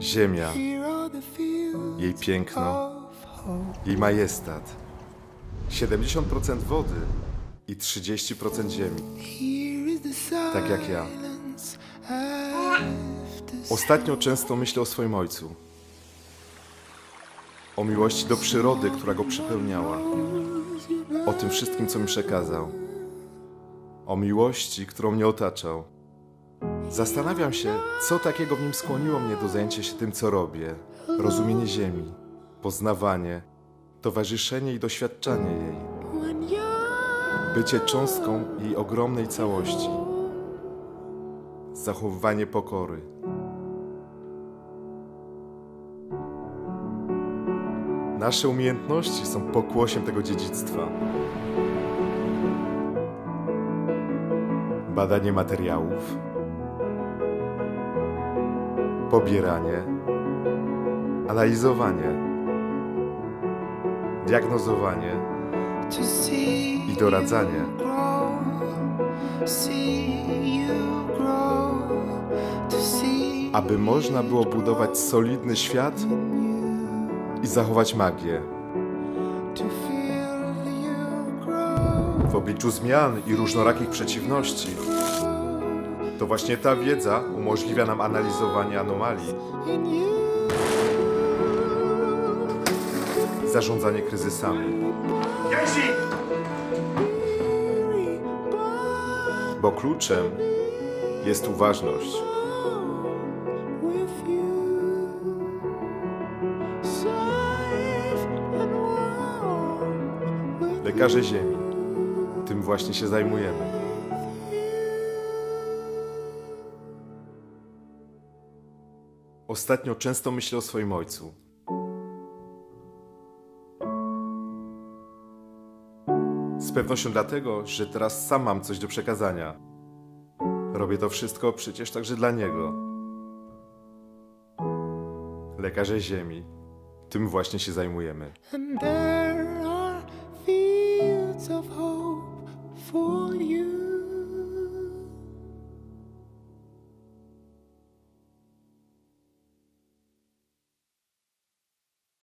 Ziemia, jej piękno, jej majestat. 70% wody i 30% ziemi. Tak jak ja. Ostatnio często myślę o swoim ojcu. O miłości do przyrody, która go przepełniała. O tym wszystkim, co mi przekazał. O miłości, którą mnie otaczał. Zastanawiam się, co takiego w nim skłoniło mnie do zajęcia się tym, co robię. Rozumienie ziemi, poznawanie, towarzyszenie i doświadczanie jej. Bycie cząstką jej ogromnej całości. Zachowywanie pokory. Nasze umiejętności są pokłosiem tego dziedzictwa. Badanie materiałów, pobieranie, analizowanie, diagnozowanie i doradzanie. aby można było budować solidny świat i zachować magię. W obliczu zmian i różnorakich przeciwności, to właśnie ta wiedza umożliwia nam analizowanie anomalii, zarządzanie kryzysami. Bo kluczem jest uważność. Lekarze Ziemi, tym właśnie się zajmujemy. Ostatnio często myślę o swoim ojcu. Z pewnością dlatego, że teraz sam mam coś do przekazania. Robię to wszystko przecież także dla niego. Lekarze Ziemi, tym właśnie się zajmujemy. And there are fields of hope for you.